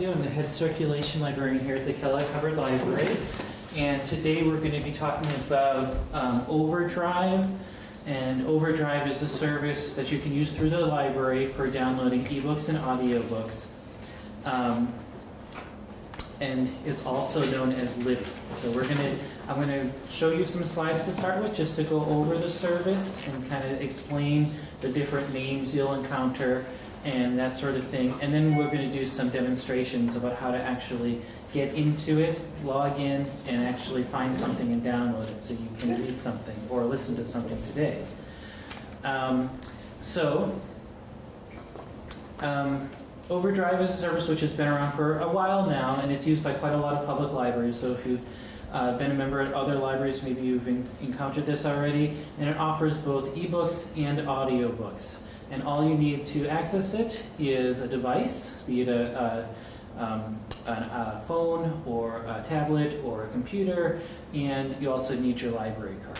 D'Alessio. I'm the head circulation librarian here at the Kellogg Hubbard Library. And today we're going to be talking about um, Overdrive. And Overdrive is a service that you can use through the library for downloading ebooks and audiobooks. Um, and it's also known as Libby. So we're going to, I'm going to show you some slides to start with just to go over the service and kind of explain the different names you'll encounter and that sort of thing. And then we're going to do some demonstrations about how to actually get into it, log in, and actually find something and download it so you can read something or listen to something today. Um, so, um, Overdrive is a service which has been around for a while now, and it's used by quite a lot of public libraries. So if you've uh, been a member at other libraries, maybe you've encountered this already, and it offers both ebooks and audiobooks. And all you need to access it is a device, be it a, a, um, a phone or a tablet or a computer, and you also need your library card.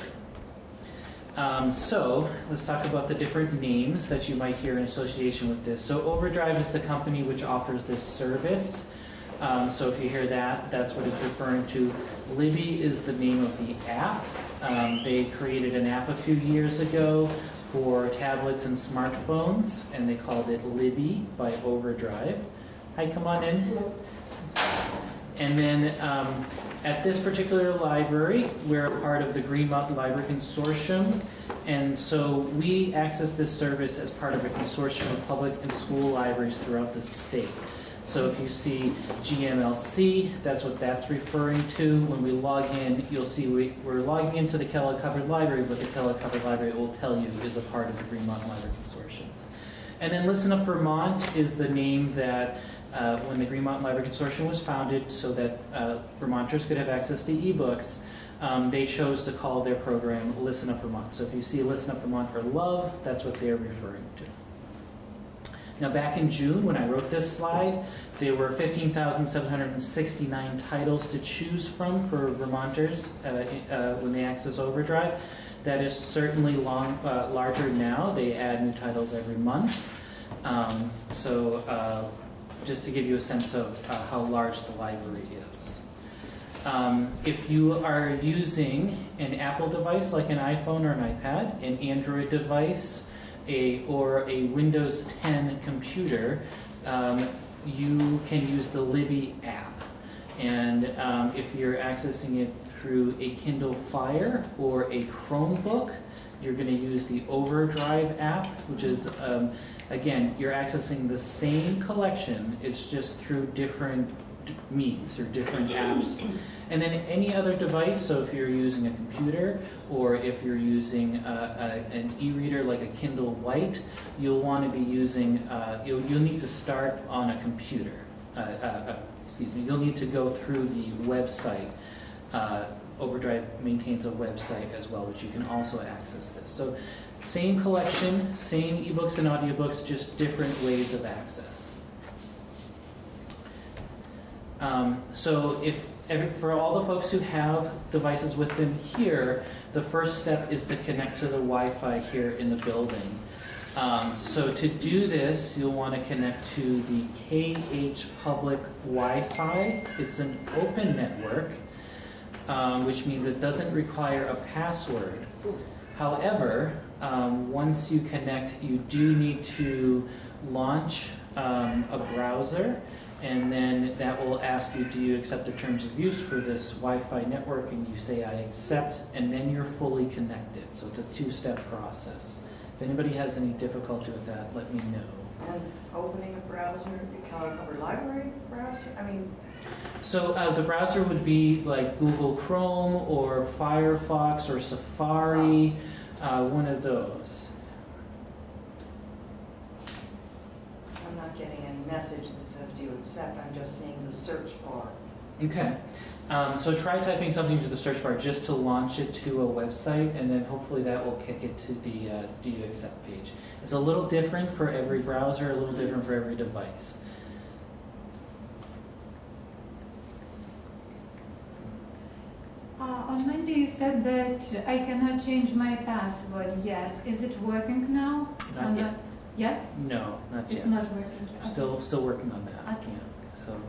Um, so let's talk about the different names that you might hear in association with this. So Overdrive is the company which offers this service. Um, so if you hear that, that's what it's referring to. Libby is the name of the app. Um, they created an app a few years ago for tablets and smartphones, and they called it Libby by Overdrive. Hi, come on in. And then um, at this particular library, we're a part of the Green Mountain Library Consortium, and so we access this service as part of a consortium of public and school libraries throughout the state. So if you see GMLC, that's what that's referring to. When we log in, you'll see we, are logging into the Kellogg Hubbard Library, but the Kellogg Hubbard Library will tell you is a part of the Green Mountain Library Consortium. And then Listen Up Vermont is the name that uh, when the Green Mountain Library Consortium was founded so that uh, Vermonters could have access to ebooks, um, they chose to call their program Listen Up Vermont. So if you see Listen Up Vermont or Love, that's what they're referring to. Now back in June when I wrote this slide, there were 15,769 titles to choose from for Vermonters uh, uh, when they access Overdrive. That is certainly long, uh, larger now. They add new titles every month. Um, so uh, just to give you a sense of uh, how large the library is. Um, if you are using an Apple device like an iPhone or an iPad, an Android device, a, or a Windows 10 computer, um, you can use the Libby app. And um, if you're accessing it through a Kindle Fire or a Chromebook, you're going to use the Overdrive app, which is um, again, you're accessing the same collection, it's just through different means, through different apps. And then any other device, so if you're using a computer or if you're using a, a, an e-reader like a Kindle White, you'll want to be using, uh, you'll, you'll need to start on a computer. Uh, uh, uh excuse me, you'll need to go through the website. Uh, Overdrive maintains a website as well, which you can also access this. So same collection, same ebooks and audiobooks, just different ways of access. Um, so if every, for all the folks who have devices with them here, the first step is to connect to the Wi-Fi here in the building. Um, so to do this, you'll want to connect to the KH Public Wi-Fi. It's an open network, um, which means it doesn't require a password. However, um, once you connect, you do need to launch um, a browser and then that will ask you, do you accept the terms of use for this Wi-Fi network? And you say, I accept, and then you're fully connected. So it's a two-step process. If anybody has any difficulty with that, let me know. And opening a browser, the Hubbard Library browser? I mean... So uh, the browser would be like Google Chrome or Firefox or Safari. Uh, one of those. I'm not getting any message accept? I'm just seeing the search bar. Okay. Um, so try typing something to the search bar just to launch it to a website, and then hopefully that will kick it to the uh, Do You Accept page. It's a little different for every browser, a little different for every device. on Monday you said that I cannot change my password yet. Is it working now? Not yet. Not? Yes? No, not it's yet. It's not working yet. Still, still working on that. Okay. Yeah. So.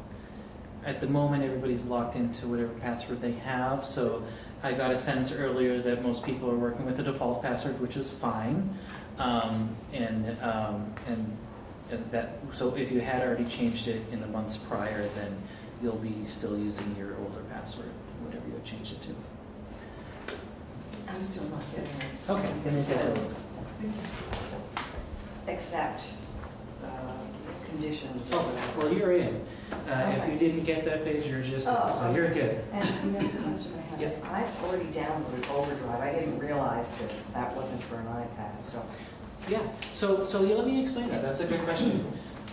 at the moment, everybody's locked into whatever password they have, so I got a sense earlier that most people are working with a default password, which is fine. Um, and, um, and, and that, so if you had already changed it in the months prior, then you'll be still using your older password, whatever you had changed it to. I'm still not getting it. Okay, then It says, accept, uh, conditions or Oh, whatever. well, you're in. Uh, if Okay. you didn't get that page, you're just, in, Oh, so you're good. And question I have is, Yes. I've already downloaded Overdrive, I didn't realize that that wasn't for an iPad, so. Yeah, so, so yeah, let me explain that, that's a good question.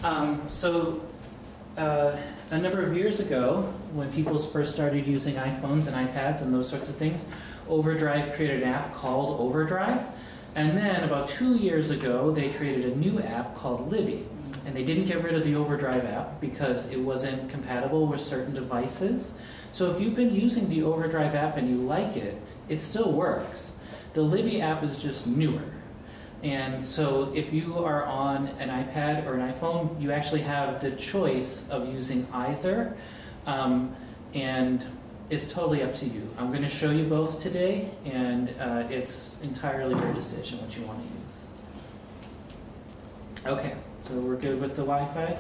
Um, so, uh, a number of years ago, when people first started using iPhones and iPads and those sorts of things, Overdrive created an app called Overdrive. And then about two years ago, they created a new app called Libby. And they didn't get rid of the Overdrive app because it wasn't compatible with certain devices. So if you've been using the Overdrive app and you like it, it still works. The Libby app is just newer. And so if you are on an iPad or an iPhone, you actually have the choice of using either. Um, and it's totally up to you. I'm going to show you both today, and uh, it's entirely your decision what you want to use. Okay, so we're good with the Wi-Fi.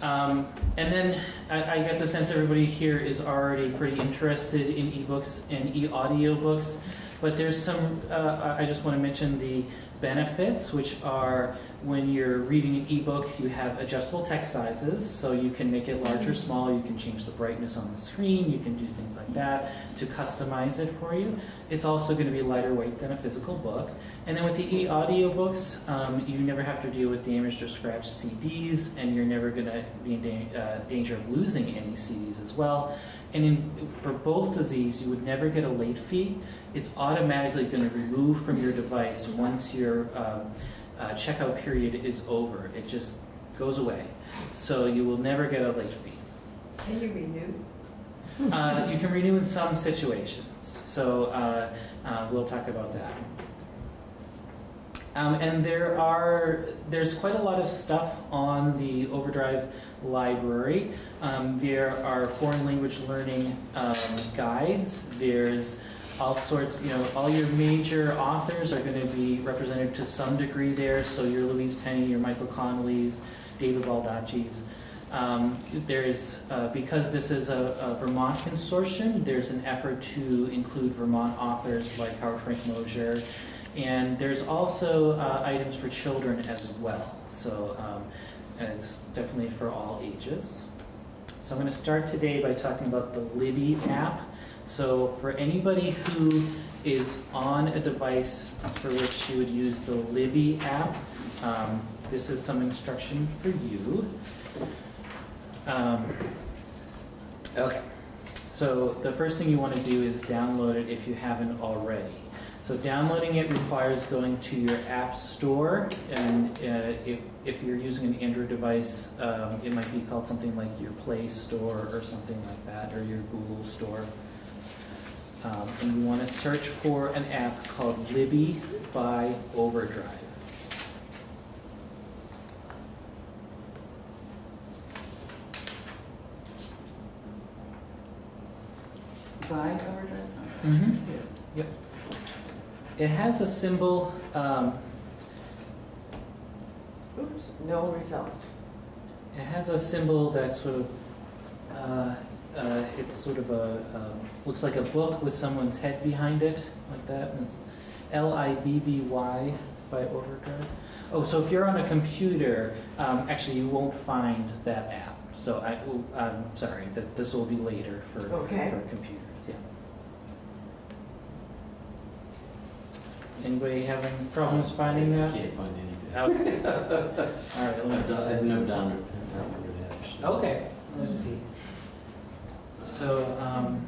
Um, and then I, I get the sense everybody here is already pretty interested in ebooks and e-audio books, but there's some. Uh, I just want to mention the benefits, which are when you're reading an ebook, you have adjustable text sizes, so you can make it large or small, you can change the brightness on the screen, you can do things like that to customize it for you. It's also going to be lighter weight than a physical book. And then with the e-audio books, um, you never have to deal with damaged or scratched CDs, and you're never going to be in da- uh, danger of losing any CDs as well. And in, for both of these, you would never get a late fee. It's automatically going to remove from your device once your um, uh, checkout period is over. It just goes away. So you will never get a late fee. Can you renew? Uh, you can renew in some situations. So uh, uh, we'll talk about that. Um, and there are there's quite a lot of stuff on the Overdrive library. Um, there are foreign language learning um, guides. There's all sorts, you know, all your major authors are going to be represented to some degree there. So your Louise Penny, your Michael Connelly's, David Baldacci's. Um, there's, uh, because this is a, a Vermont consortium, there's an effort to include Vermont authors like Howard Frank Mosher. And there's also uh, items for children as well. So um, it's definitely for all ages. So I'm going to start today by talking about the Libby app. So for anybody who is on a device for which you would use the Libby app, um, this is some instruction for you. Um, okay, so the first thing you want to do is download it if you haven't already. So downloading it requires going to your app store, and uh, if, if you're using an Android device, um, it might be called something like your Play Store or something like that, or your Google Store. Um, and you want to search for an app called Libby by Overdrive. By Overdrive? Mhm. See it. It has a symbol. Um, Oops, no results. It has a symbol that sort of, uh, uh, it's sort of a, um, looks like a book with someone's head behind it, like that. And it's L I B B Y by Overdrive. Oh, so if you're on a computer, um, actually you won't find that app. So I, I'm sorry, that this will be later for, Okay. for computers. Yeah. Anybody having problems finding that? I Can't find anything. Okay. All right. Let me I've done- I've never done it. Okay, let's see. So, um,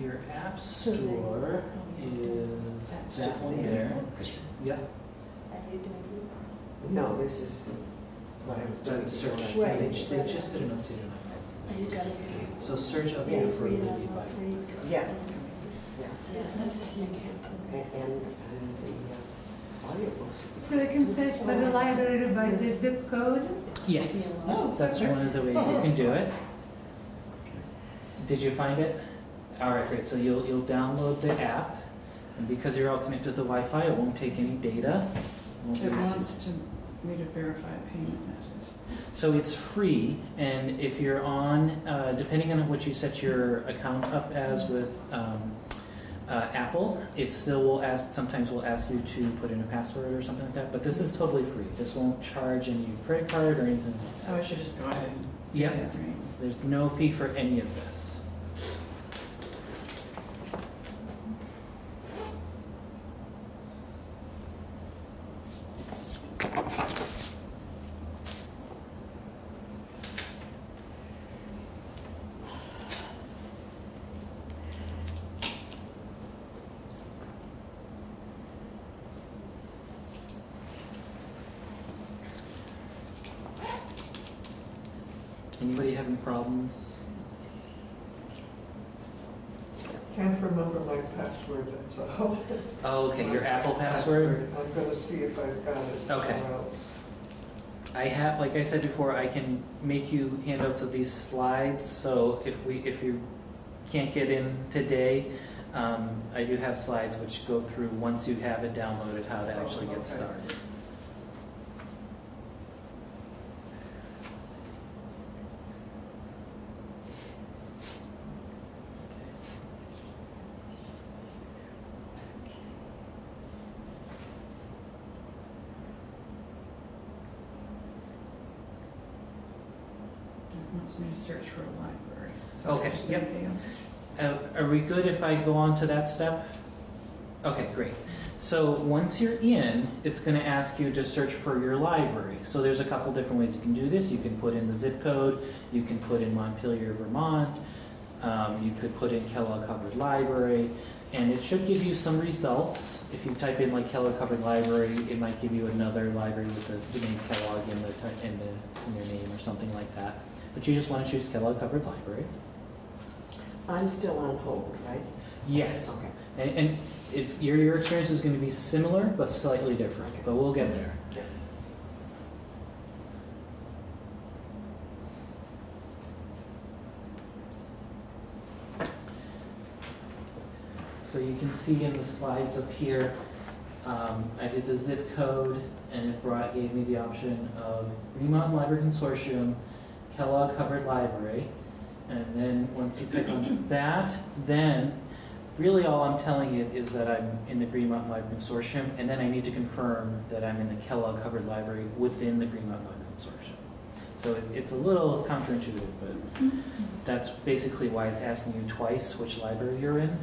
your app store is That's that just one the there. Yep, No, this is what I was doing. that's search. before. They, they just did an update on iPhones. So search up Yes. for Libby by. Yeah, yeah. And, and and the uh, audiobooks. So I can search for the library by the zip code? Yes, Oh, that's one of the ways you can do it. Did you find it? All right, great. So you'll, you'll download the app, and because you're all connected to the Wi-Fi, it won't take any data. Won't It wants to, me to verify a payment message. So it's free, and if you're on, uh, depending on what you set your account up as with um, uh, Apple, it still will ask, sometimes will ask you to put in a password or something like that, but this is totally free. This won't charge any credit card or anything like So. I should just go ahead and do Yep. that, right? There's no fee for any of this. Anybody having problems? Can't remember my password, that's all. Oh, okay, your Apple password? I'm gonna see if I've got it Okay. somewhere else. I have, like I said before, I can make you handouts of these slides, so if we, if you can't get in today, um, I do have slides which go through, once you have it downloaded, how to actually get started. It wants me to search for a library. So Okay, yep. Uh, are we good if I go on to that step? Okay, great. So once you're in, it's going to ask you to search for your library. So there's a couple different ways you can do this. You can put in the zip code. You can put in Montpelier, Vermont. Um, you could put in Kellogg Hubbard Library, and it should give you some results. If you type in like Kellogg Hubbard Library, it might give you another library with the, the name Kellogg in the ti- in the in their name or something like that. But you just want to choose Kellogg Hubbard Library. I'm still on hold, right? Yes. Okay. And, and it's, your, your experience is going to be similar but slightly different, but we'll get there. So you can see in the slides up here, um, I did the zip code and it brought, gave me the option of Mountain Library Consortium, Kellogg Hubbard Library. And then once you click on that, then really all I'm telling it is that I'm in the Green Mountain Library Consortium, and then I need to confirm that I'm in the Kellogg Covered Library within the Green Mountain Library Consortium. So it, it's a little counterintuitive, but that's basically why it's asking you twice which library you're in.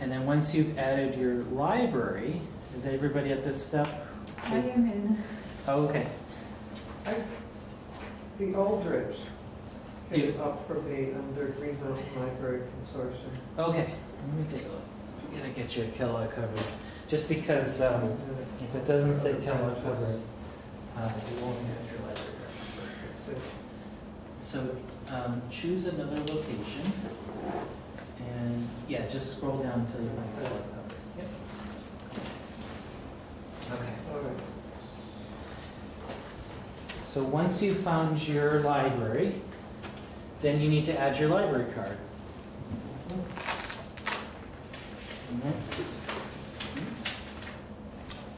And then once you've added your library, is everybody at this step? I am in. Oh, okay. The Aldrich You- came up for me under Green Mountain Library Consortium. Okay, let me take a look. We gotta get your Kellogg Hubbard, just because, um, if it doesn't say Kellogg Hubbard, uh, it won't accept your library. So, um, choose another location, and, yeah, just scroll down until you find Kellogg Hubbard. Yep. Okay. All right. So once you've found your library, then you need to add your library card.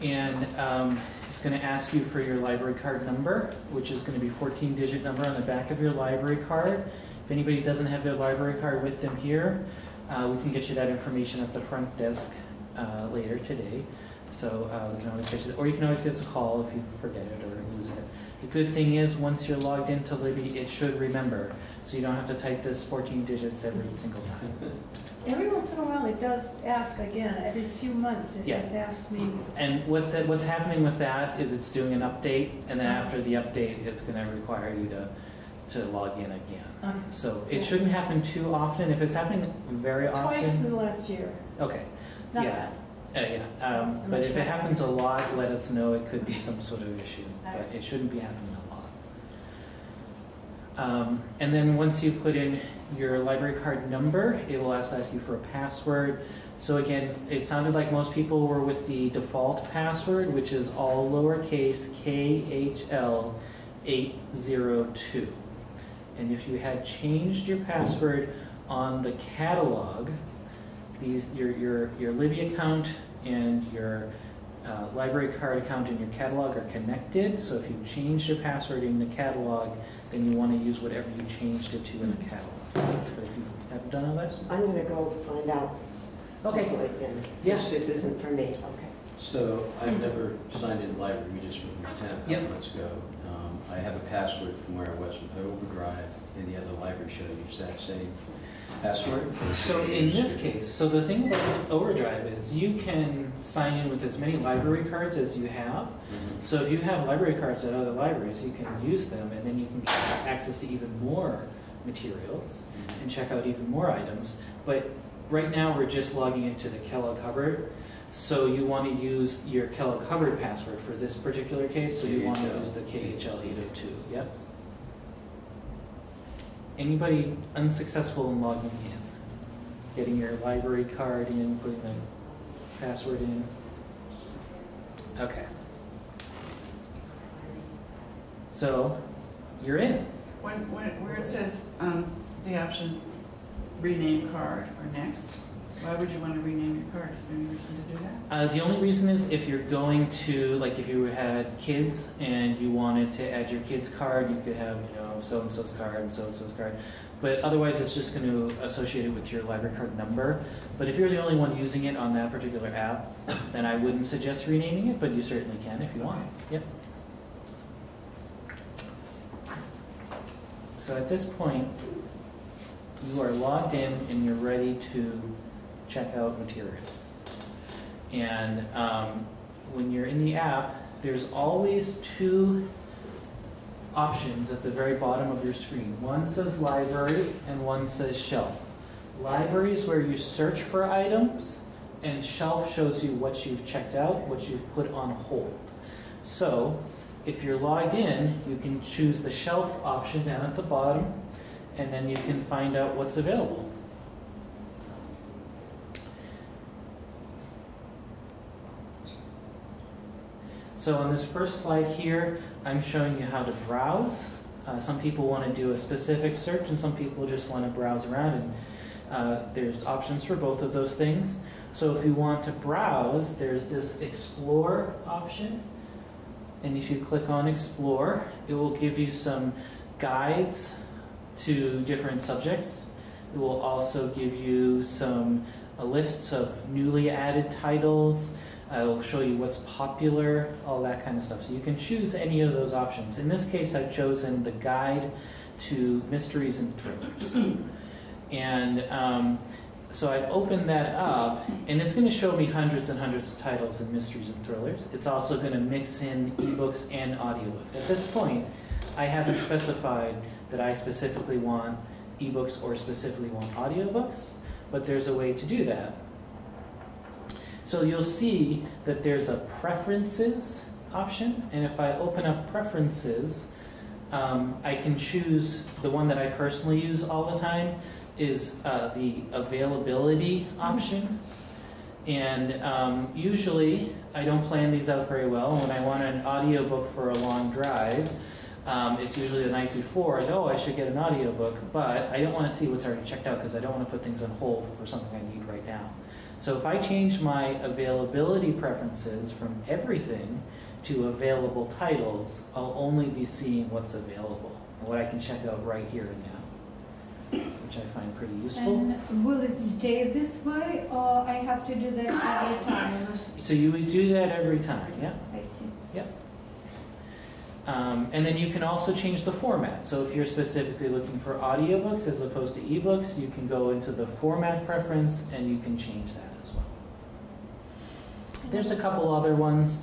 And um, it's going to ask you for your library card number, which is going to be 14-digit number on the back of your library card. If anybody doesn't have their library card with them here, uh, we can get you that information at the front desk uh, later today. So uh, we can always get you, or you can always give us a call if you forget it or lose it. The good thing is, once you're logged into Libby, it should remember, so you don't have to type this 14 digits every single time. Every once in a while, it does ask again, every few months, it Yeah. has asked me. And what the, what's happening with that is it's doing an update, and then after the update, it's going to require you to to log in again. uh, So it shouldn't happen too often. If it's happening very often Twice in the last year, okay, not Yeah. bad. Uh, yeah. Um, but if it happens a lot, let us know. It could be some sort of issue, but it shouldn't be happening a lot. Um, and then once you put in your library card number, it will also ask you for a password. So again, it sounded like most people were with the default password, which is all lowercase KHL 802. And if you had changed your password on the catalog, these, your, your, your Libby account and your uh, library card account and your catalog are connected. So if you've changed your password in the catalog, then you want to use whatever you changed it to in the catalog. But if you haven't done all that, I'm gonna go find out. okay. hopefully, then, Yeah. Since this isn't for me, okay. So I've never signed in the library, we just moved to town a Yep. couple months ago. Um, I have a password from where I was with Overdrive, the other library should use that same password? So in this case, so the thing about Overdrive is you can sign in with as many library cards as you have. Mhm. So if you have library cards at other libraries, you can use them and then you can get access to even more materials and check out even more items. But right now, we're just logging into the Kellogg Hubbard. So you want to use your Kellogg Hubbard password for this particular case, so you want to use the KHL 802, yep. Anybody unsuccessful in logging in? Getting your library card in, putting the password in? Okay. So, you're in. When, when, where it says, um, the option rename card or next, why would you want to rename your card? Is there any reason to do that? Uh, the only reason is if you're going to, like, if you had kids and you wanted to add your kid's card, you could have, you know, so and so's card and so and so's card. But otherwise, it's just going to associate it with your library card number. But if you're the only one using it on that particular app, then I wouldn't suggest renaming it, but you certainly can if you want. Yep. So at this point, you are logged in and you're ready to check out materials. And um, when you're in the app, there's always two options at the very bottom of your screen. One says library and one says shelf. Library is where you search for items, and shelf shows you what you've checked out, what you've put on hold. So if you're logged in, you can choose the shelf option down at the bottom, and then you can find out what's available. So on this first slide here, I'm showing you how to browse. Uh, some people want to do a specific search, and some people just want to browse around. And uh, there's options for both of those things. So if you want to browse, there's this Explore option. And if you click on Explore, it will give you some guides to different subjects. It will also give you some uh, lists of newly added titles. It will show you what's popular, all that kind of stuff. So you can choose any of those options. In this case, I've chosen the guide to mysteries and thrillers. and um, so I've opened that up, and it's going to show me hundreds and hundreds of titles in mysteries and thrillers. It's also going to mix in ebooks and audiobooks. At this point, I haven't specified that I specifically want ebooks or specifically want audiobooks, but there's a way to do that. So you'll see that there's a preferences option, and if I open up preferences, um, I can choose the one that I personally use all the time is uh, the availability option. And um, usually, I don't plan these out very well. When I want an audiobook for a long drive, um, it's usually the night before. I say, oh, I should get an audiobook, but I don't want to see what's already checked out because I don't want to put things on hold for something I need right now. So if I change my availability preferences from everything to available titles, I'll only be seeing what's available and what I can check out right here and now, which I find pretty useful. And will it stay this way, or I have to do that every time? So you would do that every time, yeah? I see. Um, and then you can also change the format. So if you're specifically looking for audiobooks as opposed to ebooks, you can go into the format preference and you can change that. There's a couple other ones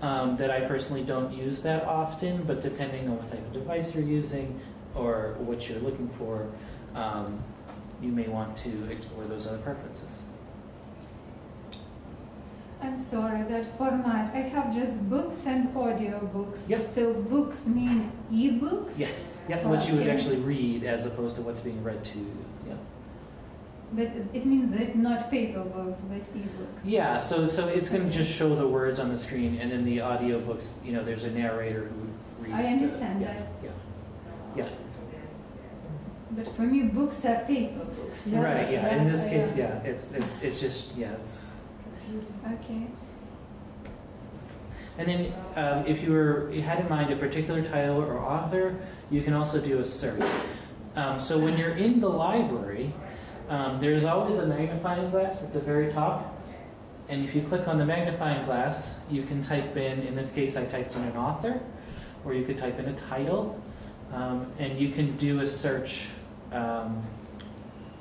um, that I personally don't use that often, but depending on what type of device you're using or what you're looking for, um, you may want to explore those other preferences. I'm sorry, that format, I have just books and audiobooks. Yep. So books mean e-books? Yes, yep, what you would actually read as opposed to what's being read to you. Yeah. But it means that not paper books, but e-books. Yeah, so so it's going to just show the words on the screen, and then the audiobooks, you know, there's a narrator who reads. I the- understand yeah, that. Yeah. Yeah. But for me, books are paper books. Yeah, Right, yeah, in this case, yeah. yeah, it's, it's, it's just, yeah, it's. Okay. And then, um, if you were, you had in mind a particular title or author, you can also do a search. Um, so when you're in the library, um, there's always a magnifying glass at the very top. And if you click on the magnifying glass, you can type in, in this case, I typed in an author, or you could type in a title, um, and you can do a search um,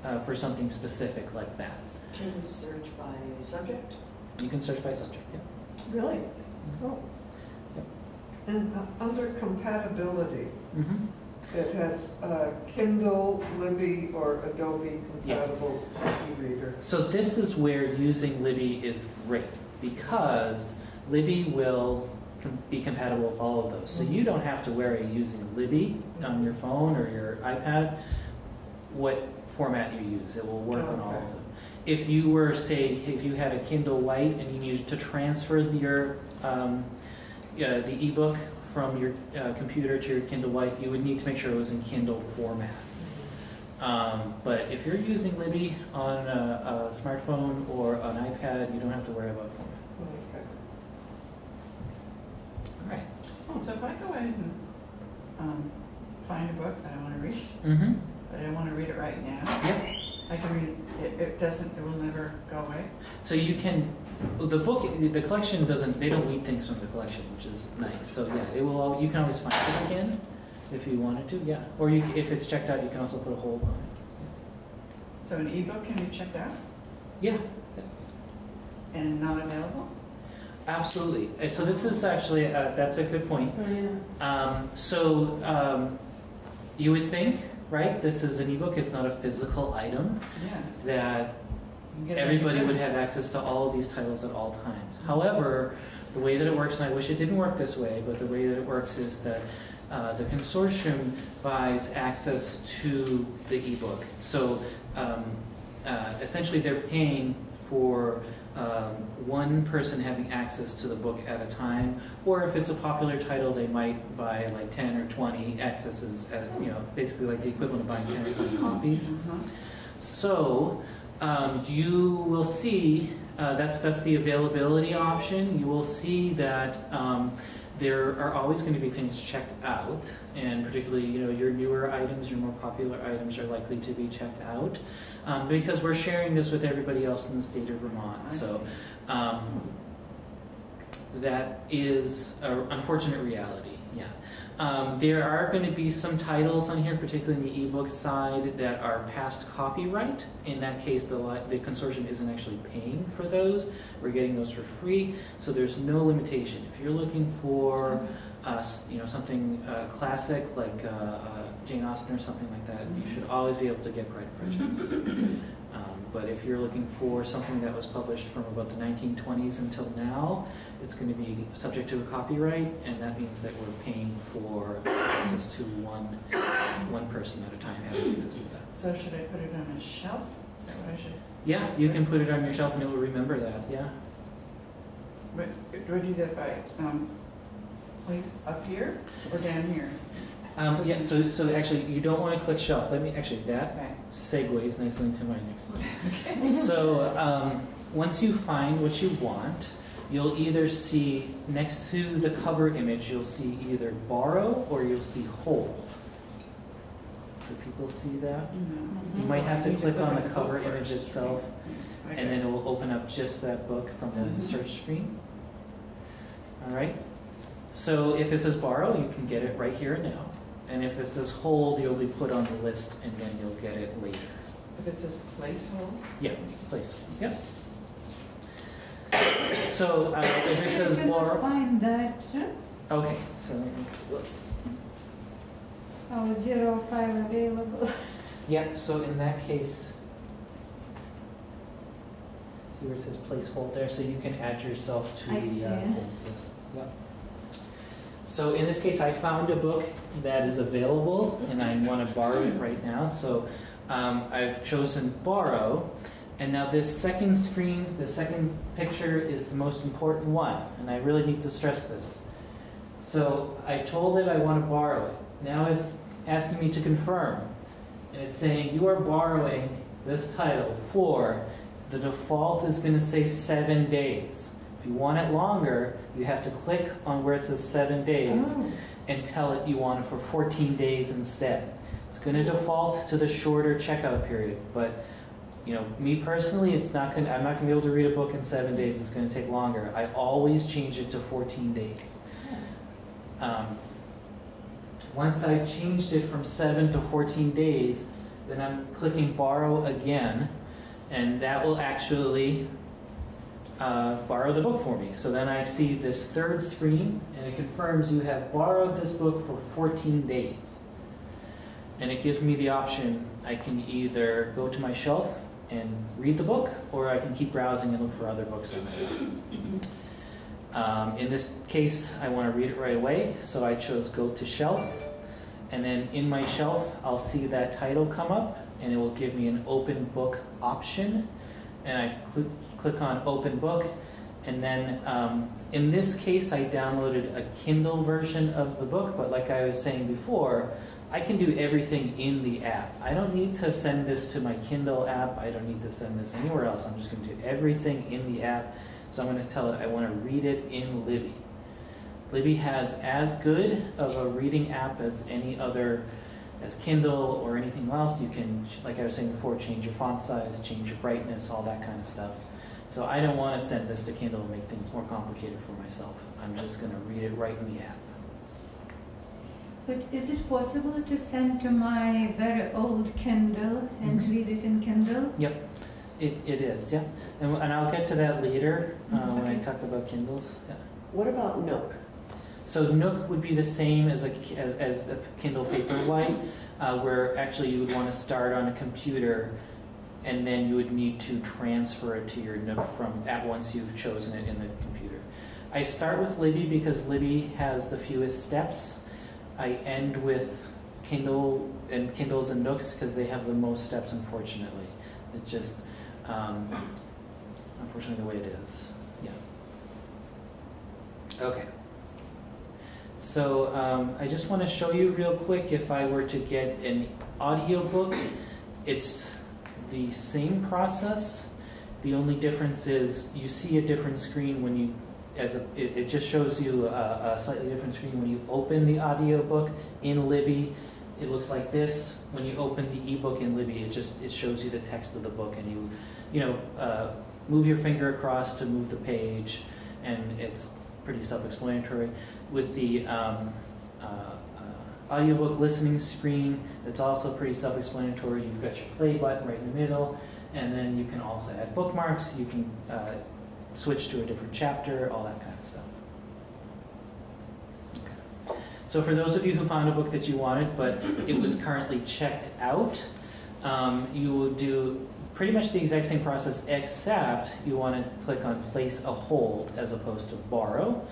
uh, for something specific like that. Can you search by subject? You can search by subject, yeah. Really? Oh, And uh, under compatibility, Mm-hmm. It has uh, Kindle, Libby, or Adobe compatible e-reader. So this is where using Libby is great because Libby will com- be compatible with all of those. So you don't have to worry using Libby on your phone or your iPad what format you use. It will work on all of them. If you were, say, if you had a Kindle White and you needed to transfer your um, uh, the ebook from your uh, computer to your Kindle White, you would need to make sure it was in Kindle format. Um, but if you're using Libby on a, a smartphone or an iPad, you don't have to worry about format. All right. So if I go ahead and, um, find a book that I wanna read, Mm-hmm. but I don't wanna read it right now, Yep. I can read, it, it doesn't, it will never go away? So you can, the book, the collection doesn't, they don't weed things from the collection, which is nice. So yeah, it will, al- you can always find it again if you wanted to, yeah. Or you, if it's checked out, you can also put a hold on it. So an ebook can be checked out Yeah, and not available? absolutely. Uh, So this is actually, uh, that's a good point. oh, yeah. Um, so um, you would think, right, this is an ebook, it's not a physical item, Yeah. that everybody would have access to all of these titles at all times. However, the way that it works, and I wish it didn't work this way, but the way that it works is that uh, the consortium buys access to the ebook. So um, uh, essentially, they're paying for um, one person having access to the book at a time, or if it's a popular title, they might buy like 10 or 20 accesses, at, you know, basically like the equivalent of buying 10 or 20 copies. Mhm. So um, you will see uh, that's that's the availability option. You will see that um, there are always going to be things checked out, and particularly you know your newer items, your more popular items are likely to be checked out um, because we're sharing this with everybody else in the state of Vermont. I so um, that is an unfortunate reality. Yeah. Um, there are going to be some titles on here, particularly in the ebook side, that are past copyright. In that case, the, the consortium isn't actually paying for those. We're getting those for free, so there's no limitation. If you're looking for, uh, you know, something uh, classic like uh, uh, Jane Austen or something like that, you should always be able to get Pride and Prejudice. But if you're looking for something that was published from about the 1920s until now, it's going to be subject to a copyright, and that means that we're paying for access to one one person at a time having access to that. So should I put it on a shelf? Is that what I should, Yeah, you can put it on your shelf and it will remember that. Yeah. but do I do that by, um, place up here or down here? Um, yeah. So so actually, you don't want to click shelf. Let me actually that Okay. Segues nicely into my next slide. So um, once you find what you want, you'll either see next to the cover image, you'll see either borrow or you'll see hold. Do people see that? No. You might have to click on the cover image itself, Okay. and then it will open up just that book from the Mhm. search screen. All right. So if it says borrow, you can get it right here and now. And if it says hold, you'll be put on the list, and then you'll get it later. If it says placehold? Yeah, place. Yep. So uh, if it says I cannot borrow, find that. okay. So let me look. Oh, zero five available. Yeah. So in that case, see where it says placehold there, so you can add yourself to I the uh, see. hold list. Yep. So in this case, I found a book that is available, and I want to borrow it right now. So um, I've chosen borrow, and now this second screen, the second picture is the most important one, and I really need to stress this. So I told it I want to borrow it. Now it's asking me to confirm. and it's saying you are borrowing this title for, the default is gonna say seven days. If you want it longer, you have to click on where it says seven days Oh. and tell it you want it for 14 days instead. It's going to default to the shorter checkout period, but you know, me personally, it's not going. to I'm not going to be able to read a book in seven days. It's going to take longer. I always change it to 14 days. Um, once I changed it from seven to 14 days, then I'm clicking borrow again, and that will actually uh, borrow the book for me. So then I see this third screen, and it confirms you have borrowed this book for 14 days. And it gives me the option I can either go to my shelf and read the book, or I can keep browsing and look for other books in there. Um, in this case, I want to read it right away, so I chose go to shelf. And then in my shelf, I'll see that title come up, and it will give me an open book option. And I click, on open book, and then um, in this case, I downloaded a Kindle version of the book, but like I was saying before, I can do everything in the app. I don't need to send this to my Kindle app. I don't need to send this anywhere else. I'm just going to do everything in the app. So I'm going to tell it I want to read it in Libby. Libby has as good of a reading app as any other, as Kindle or anything else. You can, like I was saying before, change your font size, change your brightness, all that kind of stuff. So I don't want to send this to Kindle and make things more complicated for myself. I'm just going to read it right in the app. But is it possible to send to my very old Kindle and Mhm. read it in Kindle? Yep, It, it is, yeah. And, and I'll get to that later uh, when I talk about Kindles. Yeah. What about Nook? So Nook would be the same as a, as, as a Kindle Paperwhite, uh, where actually you would want to start on a computer and then you would need to transfer it to your Nook from at once you've chosen it in the computer. I start with Libby because Libby has the fewest steps. I end with Kindle and Kindles and Nooks because they have the most steps, unfortunately. It just, um, unfortunately, the way it is. Yeah. Okay. So um, I just want to show you real quick if I were to get an audiobook, it's the same process. The only difference is you see a different screen when you, as a, it, it just shows you a, a slightly different screen when you open the audiobook in Libby. It looks like this. When you open the ebook in Libby, it just it shows you the text of the book, and you, you know, uh, move your finger across to move the page, and it's pretty self-explanatory. With the um, uh, audiobook listening screen, it's also pretty self-explanatory. You've got your play button right in the middle, and then you can also add bookmarks. You can uh, switch to a different chapter, all that kind of stuff. So for those of you who found a book that you wanted, but it was currently checked out, um, you will do pretty much the exact same process, except you want to click on place a hold as opposed to borrow.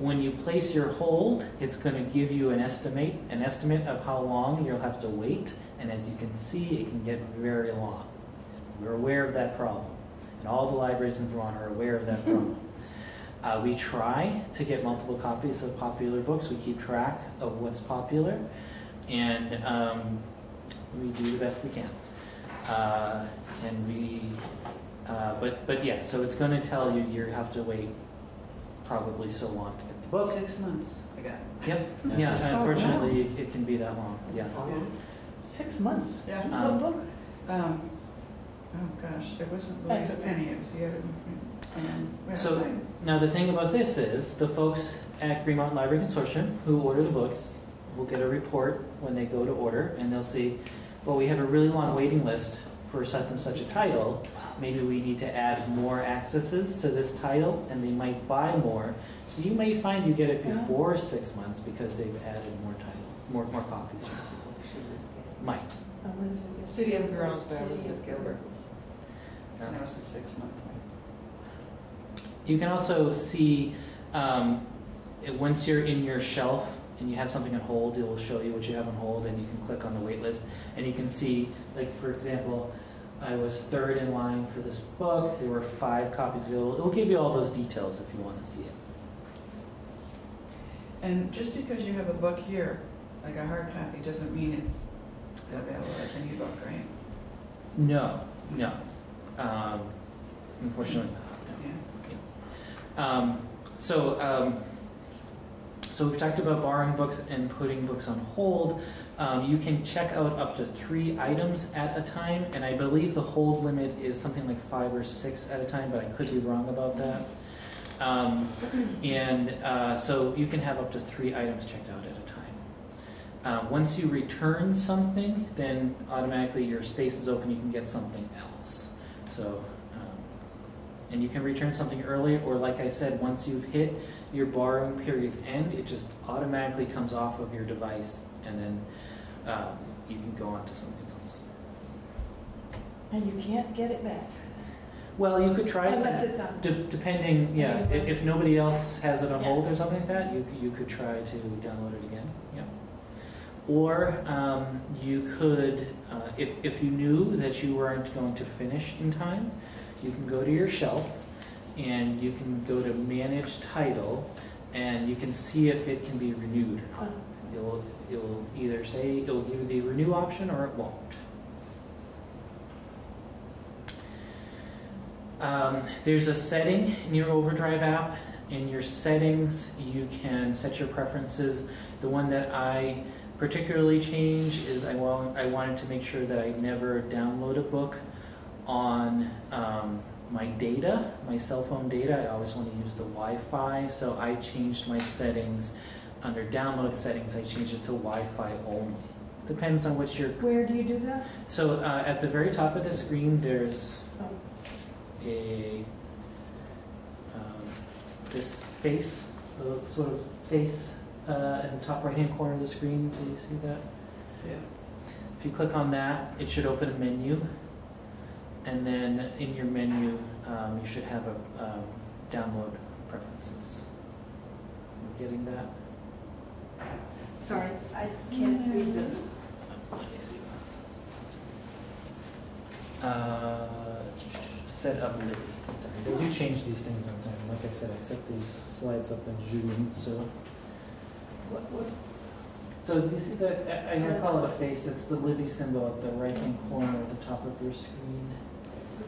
When you place your hold, it's going to give you an estimate, an estimate of how long you'll have to wait, and as you can see, it can get very long. We're aware of that problem, and all the libraries in Vermont are aware of that problem. Uh, we try to get multiple copies of popular books. We keep track of what's popular, and um, we do the best we can. Uh, and we, uh, but but yeah, so it's going to tell you you have to wait probably so long to get the book. Six months, I got. Yep. Yeah. Unfortunately, it, it can be that long. Yeah. Six months. Yeah. Um, What book? Um, oh gosh, it wasn't Louisa Penny, it was the other one. Um, where So- I? Now the thing about this is the folks at Green Mountain Library Consortium who order the books will get a report when they go to order, and they'll see, well, we have a really long waiting list for such and such a title. Maybe we need to add more accesses to this title, and they might buy more. So you may find you get it Yeah. before six months because they've added more titles, more more copies. Might. City of Girls by Elizabeth Gilbert. That was the six month one. You can also see um, once you're in your shelf and you have something on hold, it will show you what you have on hold, and you can click on the wait list, and you can see, like for example, I was third in line for this book. There were five copies available. It will give you all those details if you want to see it. And just because you have a book here, like a hard copy, doesn't mean it's available as an ebook, right? No, no. Um, unfortunately not. no. Yeah. Um, so, um, so we've talked about borrowing books and putting books on hold. Um, you can check out up to three items at a time, and I believe the hold limit is something like five or six at a time, but I could be wrong about that. Um, and uh, so you can have up to three items checked out at a time. Uh, once you return something, then automatically your space is open. You can get something else. So, um, and you can return something early, or like I said, once you've hit your borrowing period's end, it just automatically comes off of your device, and then um, you can go on to something else. And you can't get it back. Well, you could try it. Unless it's on. De- depending, yeah, if, if nobody else has it on Yeah. hold or something like that, you, you could try to download it again, yeah. Or, um, you could, uh, if, if you knew that you weren't going to finish in time, you can go to your shelf and you can go to manage title and you can see if it can be renewed or not. It'll, it'll either say, it'll give you the renew option or it won't. Um, there's a setting in your Overdrive app. In your settings, you can set your preferences. The one that I particularly change is I, wa- I wanted to make sure that I never download a book on um, my data, my cell phone data. I always want to use the Wi Fi, so I changed my settings. Under download settings, I changed it to Wi Fi only. Depends on what your. Where do you do that? So uh, at the very top of the screen, there's a um, this face, a sort of face uh, in the top right hand corner of the screen. Do you see that? Yeah. If you click on that, it should open a menu, and then in your menu, um, you should have a um, download preferences. Are You getting that? Sorry, I can't read the, Let me see. Uh, set up Libby. Sorry, they do change these things sometimes. Like I said, I set these slides up in June, so. what, what, So do you see that, I, I gonna call it a face, it's the Libby symbol at the right hand corner at the top of your screen.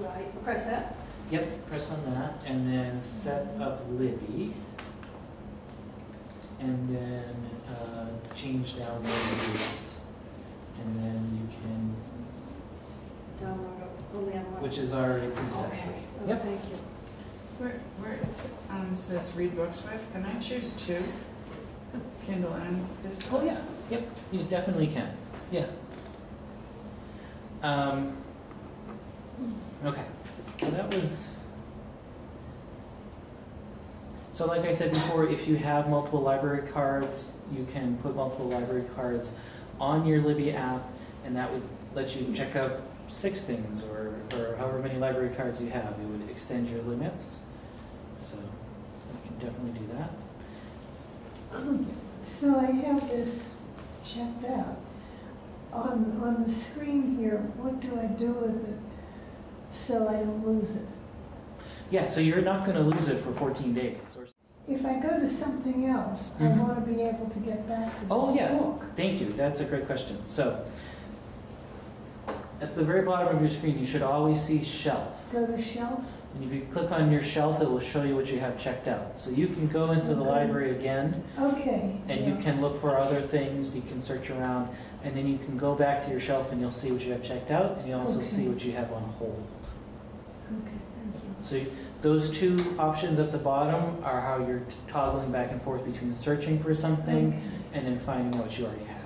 Right, press that? Yep, press on that, and then set up Libby. And then, uh, change down the rules. And then you can, Download only on one? which is already preset. Okay, oh, Yep. thank you. Where, where it um, says read books with, can I choose two? Kindle and this? Oh, yeah, yep, you definitely can, yeah. Um, okay, so that was. So like I said before, if you have multiple library cards, you can put multiple library cards on your Libby app, and that would let you check out six things, or, or however many library cards you have, it would extend your limits. So, you can definitely do that. So I have this checked out. On, on the screen here, what do I do with it so I don't lose it? Yeah, so you're not gonna lose it for fourteen days, or If I go to something else, I Mhm. want to be able to get back to this Oh, yeah. book. Thank you, that's a great question. So, at the very bottom of your screen, you should always see shelf. Go to shelf, And if you click on your shelf, it will show you what you have checked out. So you can go into the library again, okay. and you can look for other things, you can search around, and then you can go back to your shelf and you'll see what you have checked out, and you also Okay. see what you have on hold. Okay, thank you. So those two options at the bottom are how you're toggling back and forth between searching for something Okay, and then finding what you already have.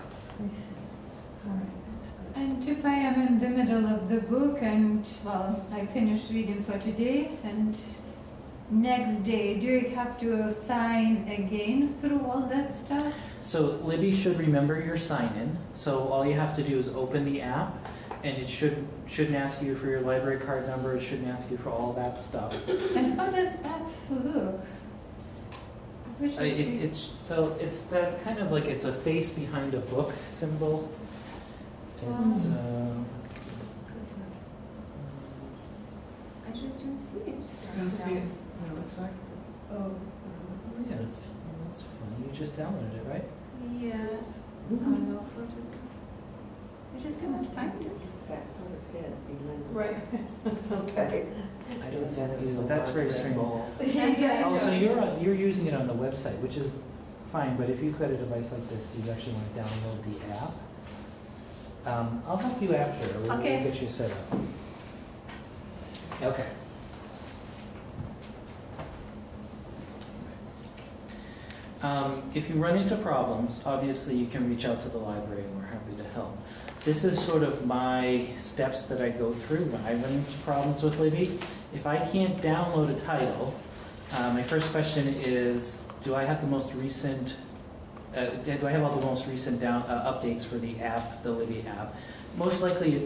I see. All right, that's good. And if I am in the middle of the book and, well, I finished reading for today and next day, do you have to sign again through all that stuff? So Libby should remember your sign-in. So all you have to do is open the app, and it should shouldn't ask you for your library card number. It shouldn't ask you for all that stuff. And how does that look? Which Uh, it, is- it's so it's that kind of like it's a face behind a book symbol. It's uh, I just didn't see it. You don't see it, what it looks like? Oh, oh yeah, that's, that's funny. You just downloaded it, right? Yes. uh-huh. Oh, no, photo. I just Oh, Right. Okay. I don't see that either. That's very strange. Okay. Oh, so you're, on- you're using it on the website, which is fine, but if you've got a device like this, you actually want to download the app. Um, I'll help you after, we'll, we'll Okay. get you set up. Okay. Um, if you run into problems, obviously you can reach out to the library and we're happy to help. This is sort of my steps that I go through when I run into problems with Libby. If I can't download a title, uh, my first question is, do I have the most recent, uh, do I have all the most recent down, uh, updates for the app, the Libby app? Most likely,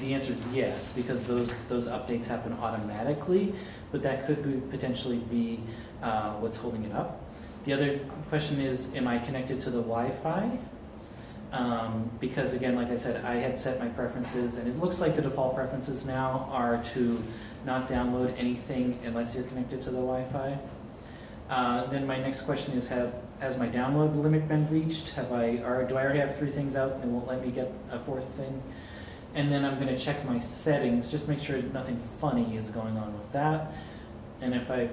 the answer is yes, because those, those updates happen automatically, but that could be, potentially be uh, what's holding it up. The other question is, am I connected to the Wi-Fi? Um, because again, like I said, I had set my preferences, and it looks like the default preferences now are to not download anything unless you're connected to the Wi-Fi. Uh, then my next question is, have has my download limit been reached? Have I, or do I already have three things out and it won't let me get a fourth thing? And then I'm going to check my settings, just make sure nothing funny is going on with that. And if I've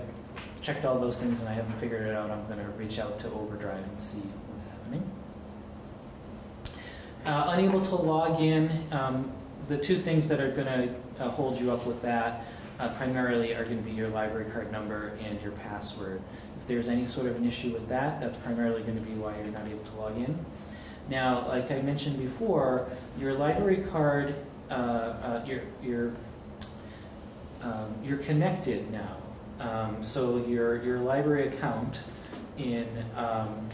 checked all those things and I haven't figured it out, I'm going to reach out to Overdrive and see what's happening. Uh, unable to log in, um, the two things that are going to uh, hold you up with that uh, primarily are going to be your library card number and your password. If there's any sort of an issue with that, that's primarily going to be why you're not able to log in. Now, like I mentioned before, your library card, uh, uh, you're, you're, um, you're connected now. Um, so your, your library account in, um,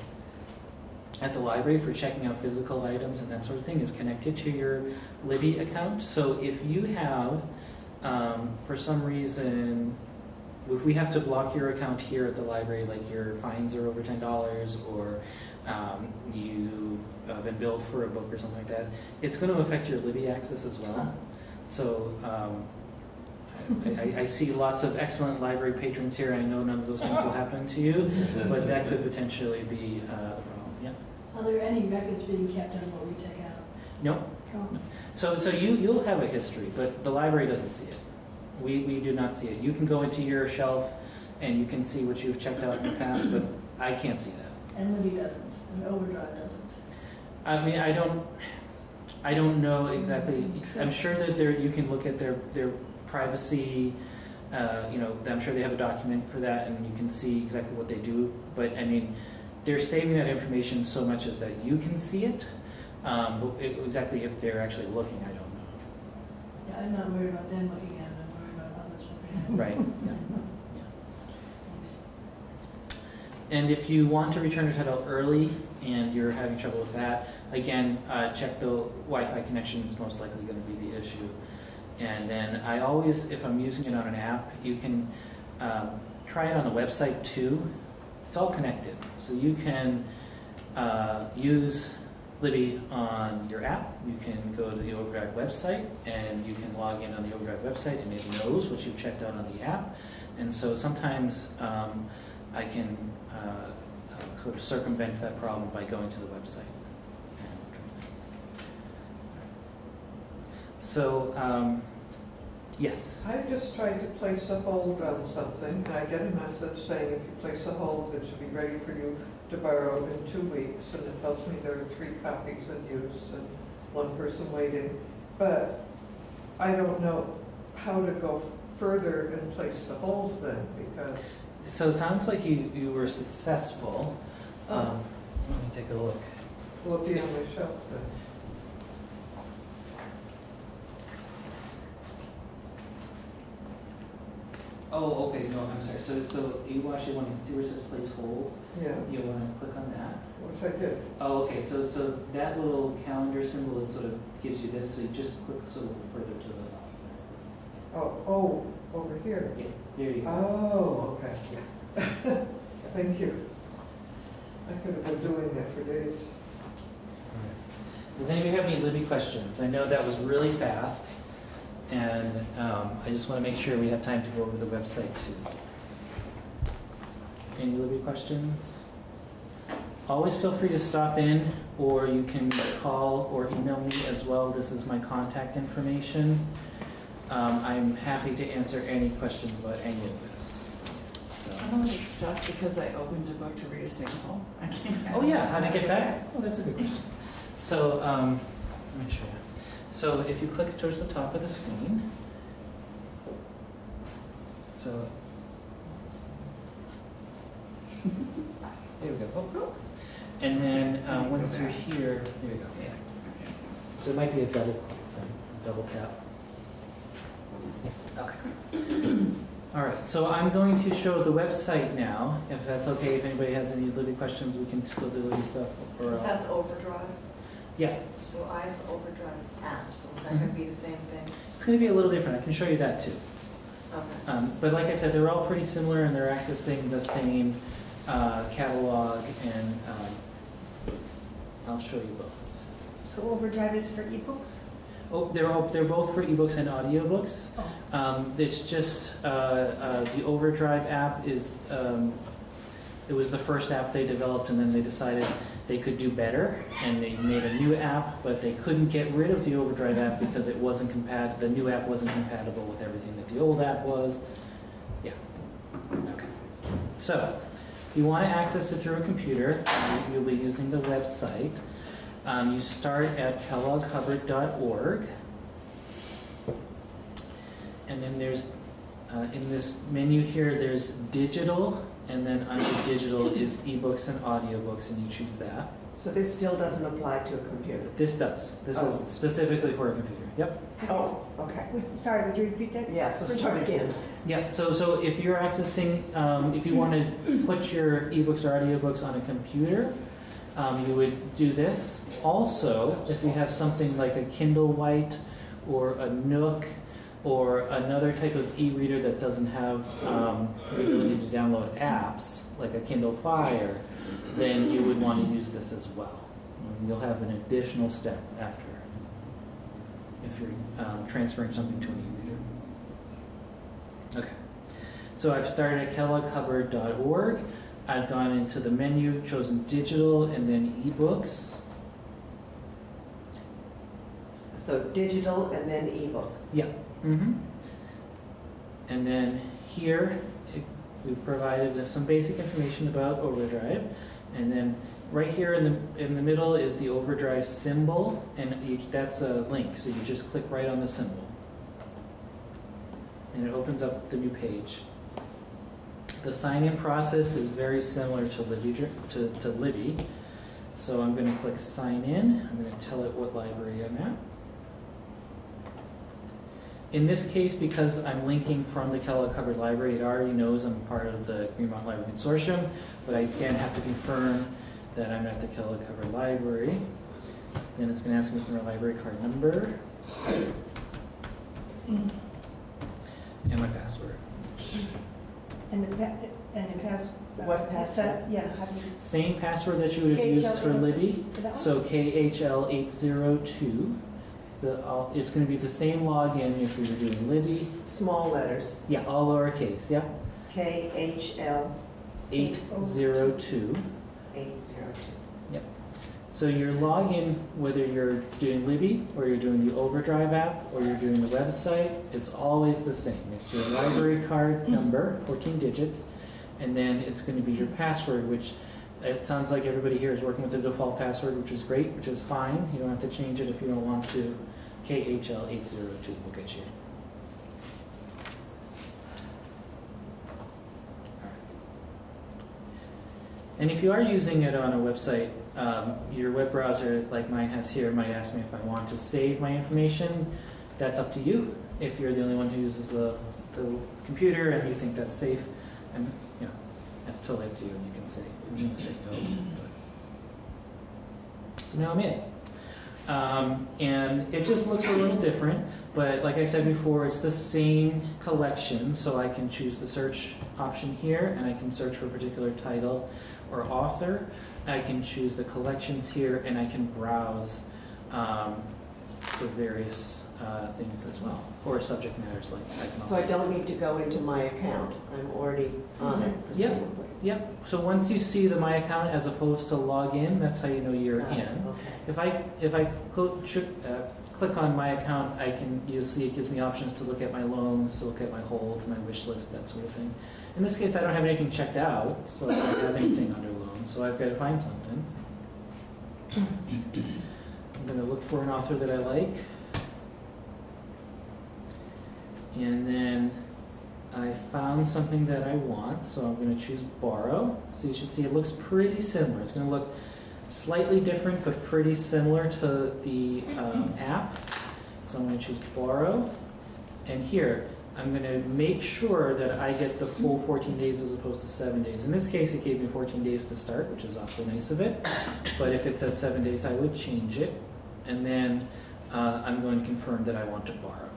at the library for checking out physical items and that sort of thing is connected to your Libby account. So if you have, um, for some reason, if we have to block your account here at the library, like your fines are over ten dollars, or um, you've uh, been billed for a book or something like that, it's going to affect your Libby access as well. So um, I, I, see lots of excellent library patrons here. I know none of those things will happen to you, but that could potentially be uh. Are there any records being kept on what we take out? No. So, so you, you'll have a history, but the library doesn't see it. We, we do not see it. You can go into your shelf and you can see what you've checked out in the past, but I can't see that. And Libby doesn't, and Overdrive doesn't. I mean, I don't, I don't know exactly. I'm sure that there, you can look at their, their privacy, uh, you know, I'm sure they have a document for that and you can see exactly what they do. But I mean, they're saving that information so much as that you can see it. Um, but it, exactly if they're actually looking, I don't know. Yeah, I'm not worried about them looking at it, I'm worried about others looking. Right. Yeah. yeah. And if you want to return your title early and you're having trouble with that, again, uh, check the Wi-Fi connection is most likely going to be the issue. And then I always, if I'm using it on an app, you can um, try it on the website too. It's all connected, so you can uh, use Libby on your app. You can go to the Overdrive website and you can log in on the Overdrive website and it knows what you've checked out on the app. And so sometimes um, I can uh, sort of circumvent that problem by going to the website. So, um, yes. I just tried to place a hold on something, and I get a message saying if you place a hold, it should be ready for you to borrow in two weeks, and it tells me there are three copies in use and one person waiting. But I don't know how to go further and place the holds then, because So it sounds like you, you were successful. Um, let me take a look. will it be on my shelf then? Oh, okay, no, I'm sorry. So, so you actually want to see where it says place hold? Yeah, You want to click on that? which I did. Oh, okay, so, so that little calendar symbol is sort of gives you this, so you just click so further to the left. Oh, oh, over here. Yeah, there you go. Oh, okay. yeah. Thank you. I could have been doing that for days. Does anybody have any Libby questions? I know that was really fast, and um, I just want to make sure we have time to go over the website too. Any Libby questions? Always feel free to stop in, or you can call or email me as well. This is my contact information. um, I'm happy to answer any questions about any of this. So, I'm a little stuck because I opened a book to read a sample. I can't. oh yeah, how to get back? Oh, that's a good question. So, um, let me show you. So if you click towards the top of the screen, so there we go. Oh, and then um, once you're here, there you go. Yeah. So it might be a double click thing, double tap. Okay. All right, so I'm going to show the website now, if that's okay. If anybody has any Libby questions, we can still do Libby stuff. Or, Is that the overdrive? yeah, So I have the overdrive app, so is that gonna be the same thing? it's going to be a little different. I can show you that too. Okay. Um, but like I said, they're all pretty similar and they're accessing the same uh, catalog, and um, I'll show you both. So Overdrive is for ebooks? Oh, they're all, they're both for ebooks and audiobooks. Oh. Um, it's just uh, uh, the Overdrive app is um, it was the first app they developed, and then they decided they could do better, and they made a new app, but they couldn't get rid of the Overdrive app because it wasn't compat. The new app wasn't compatible with everything that the old app was. Yeah. Okay. So, if you want to access it through a computer, you- you'll be using the website. Um, you start at kellogghubbard.org. And then there's, uh, in this menu here, there's digital, and then under digital is ebooks and audiobooks, and you choose that. So this still doesn't apply to a computer? This does. This is Oh. specifically for a computer. Yep. Oh, okay. Would- Sorry, would you repeat that? Yeah, so start again. Yeah. So, so if you're accessing, um, if you want to put your ebooks or audiobooks on a computer, um, you would do this. Also, if you have something like a Kindle White or a Nook or another type of e-reader that doesn't have um, the ability to download apps, like a Kindle Fire, then you would want to use this as well. And You'll have an additional step after if you're um, transferring something to an e-reader. Okay. So I've started at kellogghubbard.org. I've gone into the menu, chosen digital, and then ebooks. So digital and then ebook. Mm-hmm. And then here, it, we've provided some basic information about Overdrive. And then right here in the in the middle is the Overdrive symbol, and you, that's a link. So you just click right on the symbol, and it opens up the new page. The sign-in process is very similar to Libby, to, to Libby. So I'm going to click sign in. I'm going to tell it what library I'm at. In this case, because I'm linking from the Kellogg Hubbard Library, it already knows I'm part of the Green Mountain Library Consortium, but I again have to confirm that I'm at the Kellogg Hubbard Library. Then it's going to ask me for my library card number and my password. And the, pa- and the pass. Uh, what password? Yeah, how do you, Same password that you would have used for oh Libby. for that one? So KHL802. It's, the, all- it's going to be the same login if we were doing Libby. Small letters, Yeah, all lowercase. Yeah, K H L 802. eight zero two. So your login, whether you're doing Libby or you're doing the Overdrive app or you're doing the website, it's always the same. It's your library card mm-hmm. number, 14 digits, and then it's going to be your password, which it sounds like everybody here is working with the default password, which is great, which is fine. You don't have to change it if you don't want to. KHL802 will get you. And if you are using it on a website, um, your web browser, like mine has here, might ask me if I want to save my information. That's up to you. If you're the only one who uses the, the computer and you think that's safe, and you know, that's totally up to you. And you can say you can say no. But. So now I'm in. Um, and it just looks a little different, but like I said before, it's the same collection, so I can choose the search option here, and I can search for a particular title or author. I can choose the collections here, and I can browse um, for various uh, things as well, or subject matters like So I don't need to go into my account, I'm already on it Mhm. Yep. presumably. Yep. So once you see the My Account as opposed to log in, that's how you know you're Got in. Okay. If I if I cl- uh, click on my account, I can, you'll see it gives me options to look at my loans, to look at my holds, my wish list, that sort of thing. In this case, I don't have anything checked out, so I don't have anything under loan, so I've got to find something. I'm gonna look for an author that I like. And then I found something that I want, so I'm gonna choose borrow. So you should see it looks pretty similar. It's gonna look slightly different, but pretty similar to the um, app. So I'm gonna choose borrow. And here, I'm gonna make sure that I get the full 14 days as opposed to seven days. In this case, it gave me 14 days to start, which is awfully nice of it. But if it said seven days, I would change it. And then uh, I'm going to confirm that I want to borrow.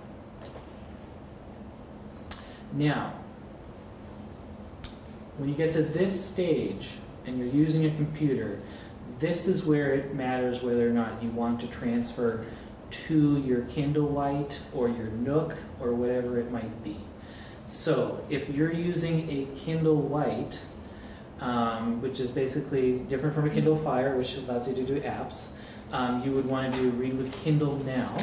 Now, when you get to this stage and you're using a computer, this is where it matters whether or not you want to transfer to your Kindle Lite or your Nook or whatever it might be. So, if you're using a Kindle Lite, um, which is basically different from a Kindle Fire, which allows you to do apps, um, you would want to do Read with Kindle Now.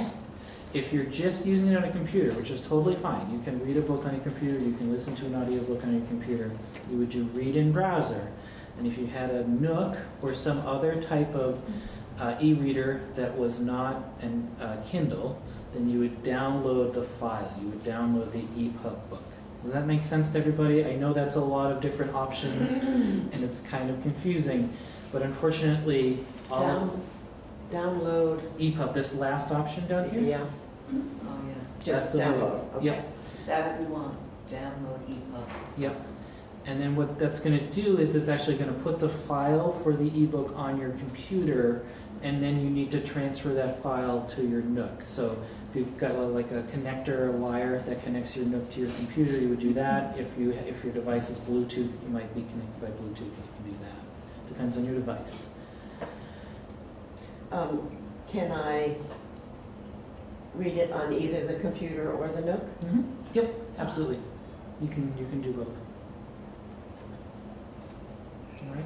If you're just using it on a computer, which is totally fine, you can read a book on a computer, you can listen to an audiobook on your computer, you would do Read in Browser. And if you had a Nook or some other type of uh, e-reader that was not an uh, Kindle, then you would download the file. You would download the EPUB book. Does that make sense to everybody? I know that's a lot of different options, and it's kind of confusing, but unfortunately, all Down, download, EPUB, this last option down here, yeah, Oh, yeah. just the way- download, okay. Yep. Is that what we want? Download EPUB. Yep. And then what that's going to do is it's actually going to put the file for the ebook on your computer, and then you need to transfer that file to your Nook. So if you've got a, like a connector, a wire that connects your Nook to your computer, you would do that. If you if your device is Bluetooth, you might be connected by Bluetooth, and you can do that. Depends on your device. Um, Can I read it on either the computer or the Nook? Mm-hmm. Yep, absolutely. You can you can do both. All right.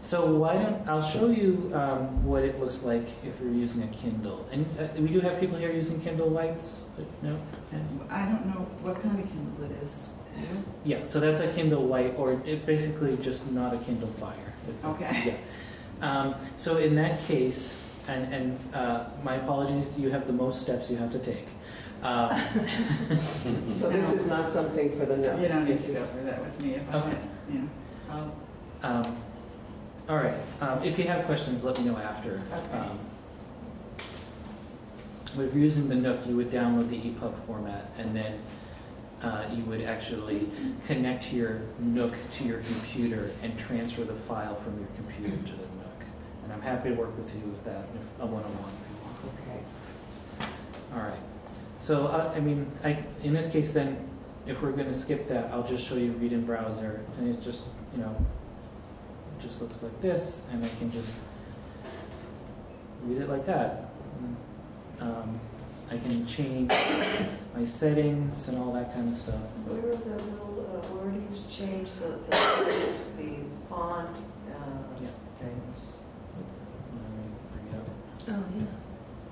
So why don't I'll show you um, what it looks like if you're using a Kindle, and uh, we do have people here using Kindle Lights. But no. And I don't know what kind of Kindle it is. Do? Yeah. So that's a Kindle Light, or it basically just not a Kindle Fire. It's a- Okay. yeah. Um, so in that case, and and uh, my apologies, you have the most steps you have to take. Um, So this is not something for the Nook? You don't need This to go is- through that with me if I, Okay. you know, I'll Um, all right. Um, if you have questions, let me know after. Okay. Um, but if you're using the Nook, you would download the EPUB format, and then uh, you would actually connect your Nook to your computer and transfer the file from your computer to the Nook. And I'm happy to work with you with that, if a one-on-one if you want. Okay. All right. So, uh, I mean, I, in this case then, if we're gonna skip that, I'll just show you read in browser, and it just, you know, just looks like this, and I can just read it like that. Um, I can change my settings and all that kind of stuff. Where are the little, uh, where do you change the, the, the font, uh, Yeah. things? Let me bring it up. Oh, yeah.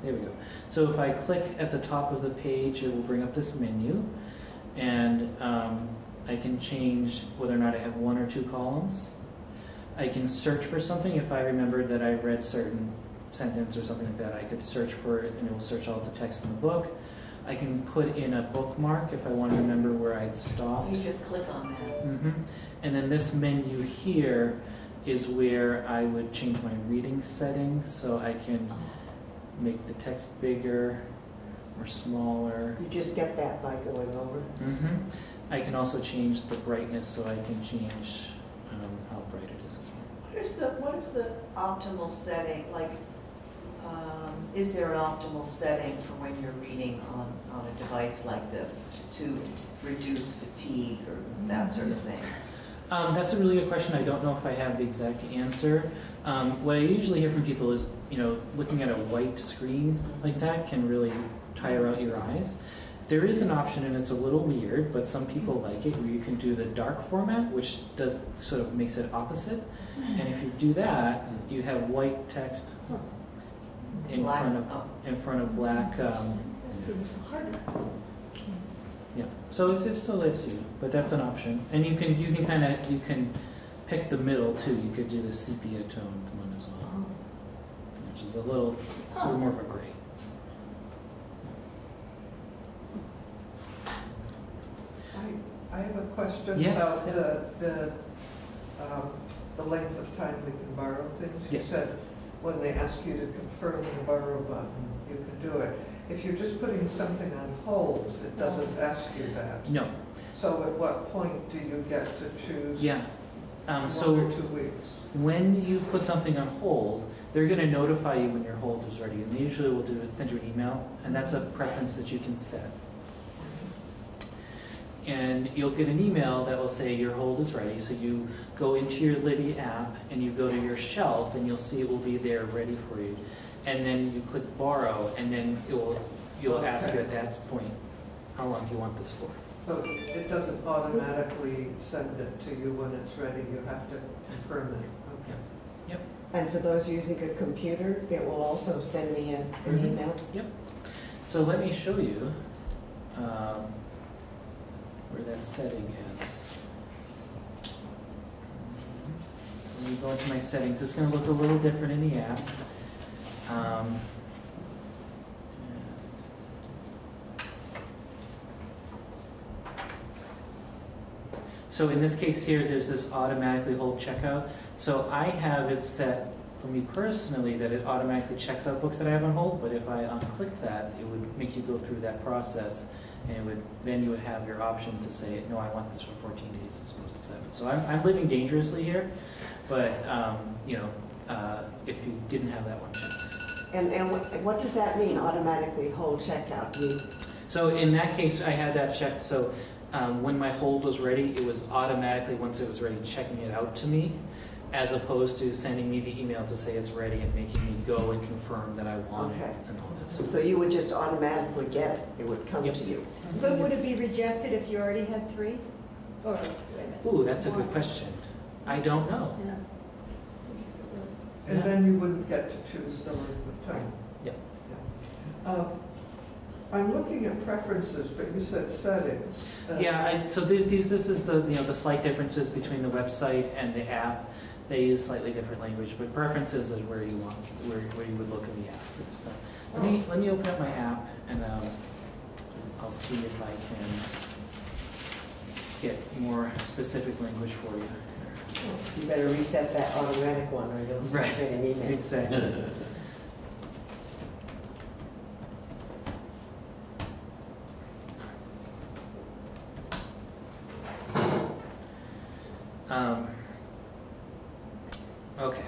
There we go. So if I click at the top of the page, it will bring up this menu, and um, I can change whether or not I have one or two columns. I can search for something if I remembered that I read certain sentence or something like that. I could search for it, and it will search all the text in the book. I can put in a bookmark if I want to remember where I'd stopped. So you just click on that. Mm -hmm. And then this menu here is where I would change my reading settings, so I can make the text bigger or smaller. You just get that by going over? hmm I can also change the brightness, so I can change um, how bright it is as well. What is the, what is the optimal setting, like, um, is there an optimal setting for when you're reading on, on a device like this to reduce fatigue or that sort of thing? Um, that's a really good question. I don't know if I have the exact answer. Um, what I usually hear from people is, you know, looking at a white screen like that can really tire out your eyes. There is an option, and it's a little weird, but some people like it, where you can do the dark format, which does sort of makes it opposite. And if you do that, you have white text. in Black- front of, in front of black, um, That seems harder. Yeah. So it's, it's still there too, but that's an option. And you can, you can kind of, you can pick the middle too. You could do the sepia toned one as well, Oh. which is a little, sort of more of a gray. I, I have a question Yes, about the, the, um, the length of time we can borrow things. You said when they ask you to confirm the borrow button, you can do it. If you're just putting something on hold, it doesn't ask you that. No, So at what point do you get to choose? yeah. Um, so or two weeks? when you've put something on hold, they're gonna notify you when your hold is ready. And they usually will do, send you an email, and that's a preference that you can set. and you'll get an email that will say your hold is ready. So you go into your Libby app and you go to your shelf and you'll see it will be there ready for you. And then you click borrow and then it will, you'll ask you at that point, how long do you want this for? So it doesn't automatically send it to you when it's ready, you have to confirm it? Okay. Yep, And for those using a computer, it will also send me an, an Mhm. email. Yep. So let me show you um, where that setting is. Let me go into my settings. It's going to look a little different in the app. Um, So in this case here, there's this automatically hold checkout. So I have it set for me personally that it automatically checks out books that I have on hold, but if I unclick that, it would make you go through that process and it would, then you would have your option to say, no, I want this for 14 days as opposed to seven. So I'm, I'm living dangerously here, but, um, you know, uh, if you didn't have that one checked. And, and what, what does that mean, automatically hold checkout? You, So in that case, I had that checked, so um, when my hold was ready, it was automatically, once it was ready, checking it out to me, as opposed to sending me the email to say it's ready and making me go and confirm that I want it Okay. and all this. so you would just automatically get it, it would come Yep. to you? But would it be rejected if you already had three? Or, wait a. Ooh, that's a good question. I don't know. Yeah. And then you wouldn't get to choose the length of time? Yep. Yeah. Um, I'm looking at preferences, but you said settings. Uh, Yeah, I, so these, these, this is the, you know, the slight differences between the website and the app. They use slightly different language, but preferences is where you want, where, where you would look in the app for this stuff. Let me, let me open up my app and, um, I'll see if I can get more specific language for you. You better reset that automatic one, or you'll start Right. getting emails. Exactly. Um, okay.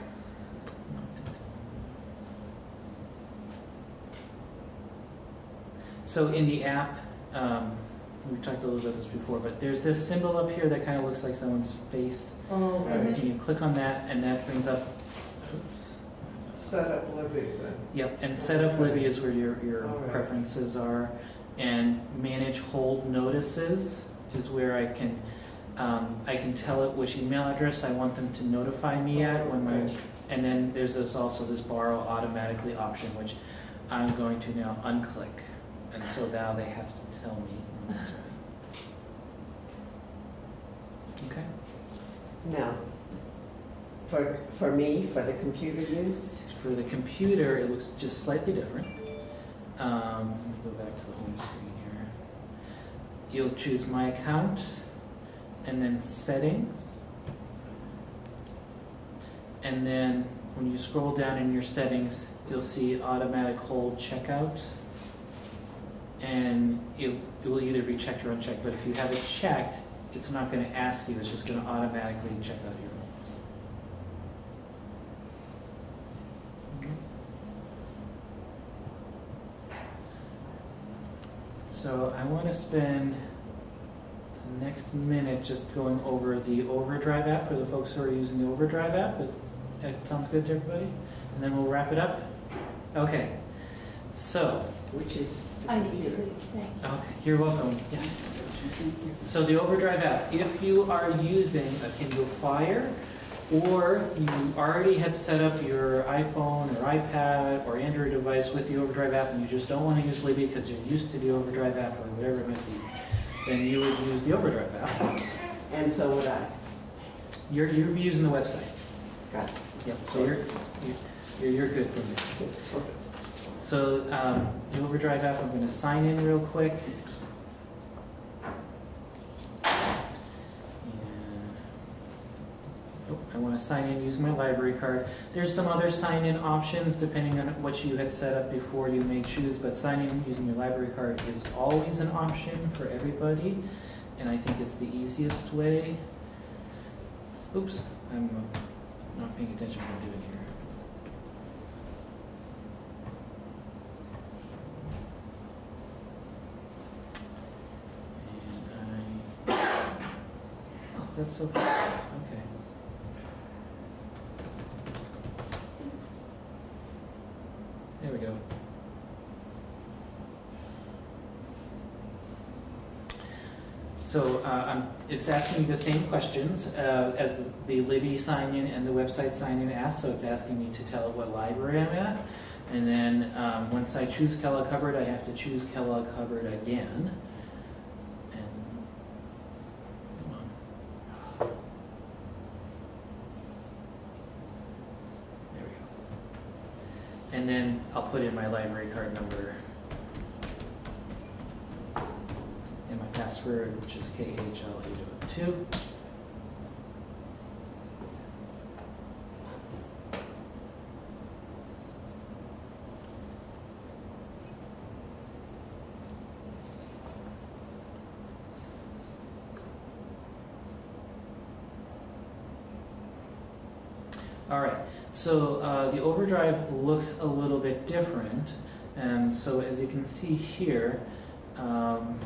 So in the app, um, we talked a little about this before, but there's this symbol up here that kind of looks like someone's face. Oh, right. And you click on that and that brings up, oops. Set up Libby then. Yep, and setup Libby is where your, your Alright. preferences are. And manage hold notices is where I can, um, I can tell it which email address I want them to notify me at when my, and then there's this also this borrow automatically option, which I'm going to now unclick. And so now they have to tell me when it's ready. Okay? Now, for, for me, for the computer use, For the computer, it looks just slightly different. Um, let me go back to the home screen here. You'll choose My Account, and then Settings. And then when you scroll down in your settings, you'll see Automatic Hold Checkout. And it, it will either be checked or unchecked, but if you have it checked, it's not gonna ask you, it's just gonna automatically check out your holds. Okay. So I want to spend next minute just going over the Overdrive app for the folks who are using the Overdrive app. Is- That sounds good to everybody? And then we'll wrap it up? Okay. So, which is I need to read, okay, you're welcome. Yeah. So the Overdrive app, if you are using a Kindle Fire or you already had set up your iPhone or iPad or Android device with the Overdrive app and you just don't want to use Libby because you're used to the Overdrive app or whatever it might be, then you would use the Overdrive app. And so would I. You're, you're using the website. Got it. Yep, so you're, you're, you're good for me. So, um, the Overdrive app, I'm gonna sign in real quick. And- Wanna sign in using my library card. There's some other sign-in options depending on what you had set up before you may choose, but signing in using your library card is always an option for everybody. And I think it's the easiest way. Oops, I'm not paying attention to what I'm doing here. Oh, that's so, okay. There we go. So uh, it's asking the same questions uh, as the Libby sign-in and the website sign-in asked. So it's asking me to tell it what library I'm at. And then um, once I choose Kellogg Hubbard, I have to choose Kellogg Hubbard again. And come on. There we go. And then I'll put in my library card number and my password, which is KHL802. All right, so the overdrive looks a little bit different. And so as you can see here, um,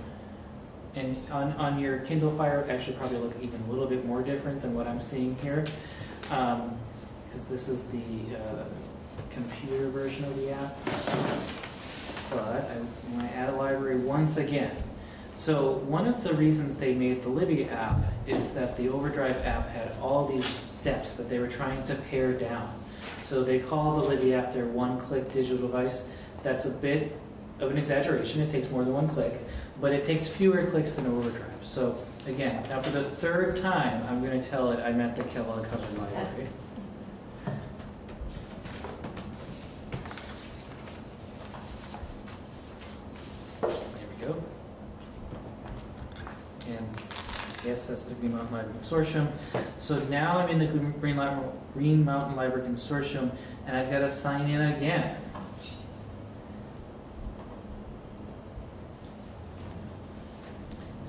and on, on your Kindle Fire, it actually probably look even a little bit more different than what I'm seeing here. Because this is the uh, computer version of the app. But I want to add a library once again. So one of the reasons they made the Libby app is that the Overdrive app had all these steps that they were trying to pare down. So they call the Libby app their one-click digital device. That's a bit of an exaggeration. It takes more than one click, but it takes fewer clicks than Overdrive. So again, now for the third time, I'm going to tell it I'm at the Kellogg Hubbard Library. There we go. And yes, that's the Green Mountain Library Consortium. So now I'm in the Green, Green Mountain Library Consortium, and I've got to sign in again.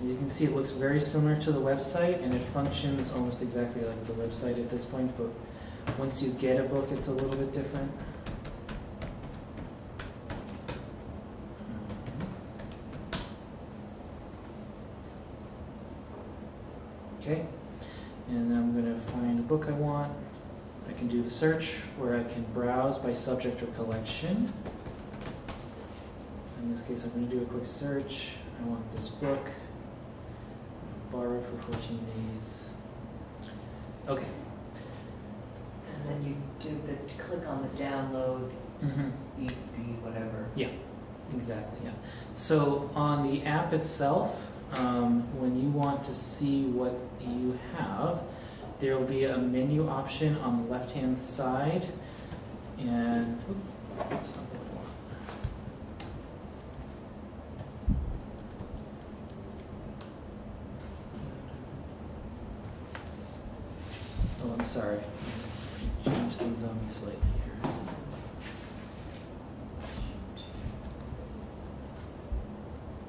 You can see it looks very similar to the website, and it functions almost exactly like the website at this point, but once you get a book, it's a little bit different. Okay, and I'm going to find a book I want. I can do the search, where I can browse by subject or collection. In this case, I'm going to do a quick search. I want this book. Borrow for 14 days. Okay. And then you do the, click on the download, Mm-hmm. EP, whatever. Yeah, exactly, yeah. So on the app itself, um, when you want to see what you have, there will be a menu option on the left-hand side, and oop, that's not what I want. Oh, I'm sorry. Change things on me slightly here.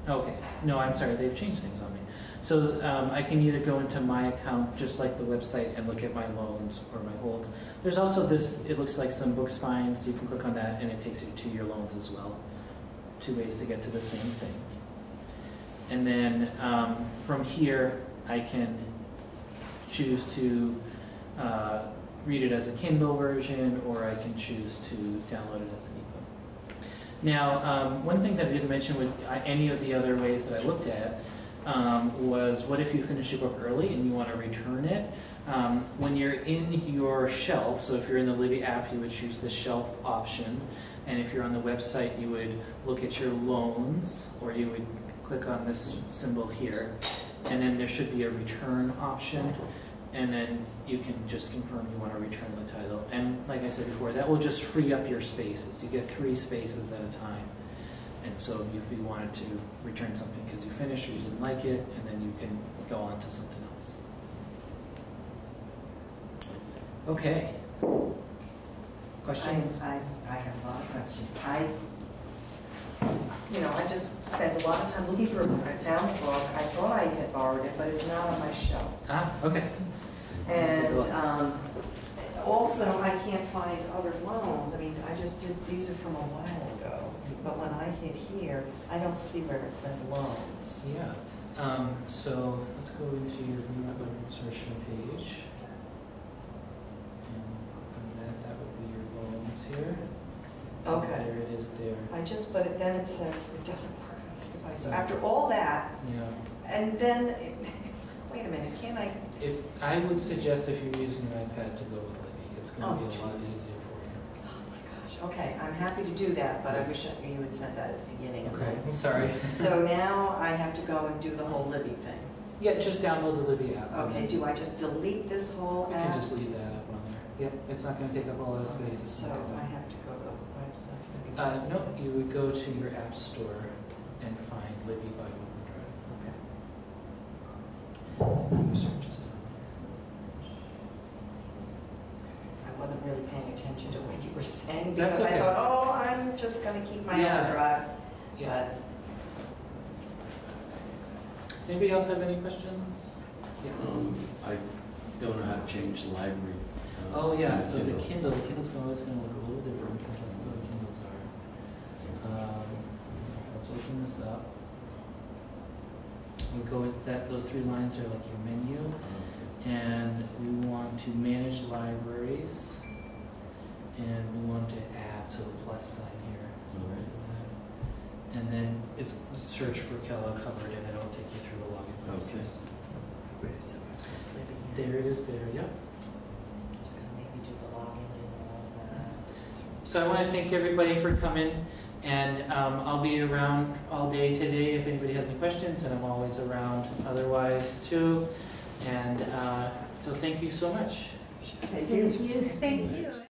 Okay, no, I'm sorry, they've changed things on me. So um, I can either go into my account, just like the website, and look at my loans or my holds. There's also this, it looks like some book spines, you can click on that and it takes you to your loans as well. Two ways to get to the same thing. And then um, from here, I can choose to uh, read it as a Kindle version, or I can choose to download it as an ebook. Now, um, one thing that I didn't mention with uh, any of the other ways that I looked at um, was what if you finish your book early and you want to return it? Um, when you're in your shelf, so if you're in the Libby app, you would choose the shelf option. And if you're on the website, you would look at your loans, or you would click on this symbol here. And then there should be a return option. And then you can just confirm you want to return the title. And like I said before, that will just free up your spaces. You get three spaces at a time. And so if you wanted to return something because you finished or you didn't like it, and then you can go on to something else. Okay. Questions? I, I, I have a lot of questions. I, you know, I just spent a lot of time looking for a book. I found the book. I thought I had borrowed it, but it's not on my shelf. Ah, okay. And, um, also, I can't find other loans. I mean, I just did, these are from a while ago. But when I hit here, I don't see where it says loans. Yeah. Um, so let's go into your new web insertion page. And click on that. That would be your loans here. And Okay. There it is there. I just, but it- then it says it doesn't work on this device. So after all that, Yeah. and then, it- wait a minute, can't I If, I would suggest if you're using an iPad to go with Libby. It's gonna Oh, be a lot easier for you. Oh my gosh, okay, I'm happy to do that, but I wish you had said that at the beginning. of Okay. I'm sorry. So now I have to go and do the whole Libby thing. Yeah, just download the Libby app. and Okay, do I just delete this whole You can app? just leave that up on there. Yep, it's not gonna take up a lot of space. It's So not I have to go to the website. Libby Uh, website. no, you would go to your app store and find Libby by OverDrive. Okay. You search just on I wasn't really paying attention to what you were saying That's because I thought, oh, I'm just gonna keep my Yeah. hard drive. Yeah. But Does anybody else have any questions? Yeah. Um, I don't know how to change the library. uh, Oh, yeah, on so the Kindle. Kindle, the Kindle's gonna- always gonna look a little different because that's the way Kindles are. Um, let's open this up. We go with that, those three lines are like your menu. And we want to manage libraries. And we want to add, so the plus sign here. Alright. And then it's search for Kellogg Hubbard and it'll take you through the login process. so Libby, There it is there, yep. just gonna maybe do the login and all that. So I want to thank everybody for coming, and um, I'll be around all day today if anybody has any questions, and I'm always around otherwise too. And uh, so thank you so much. Thank you. Thank you.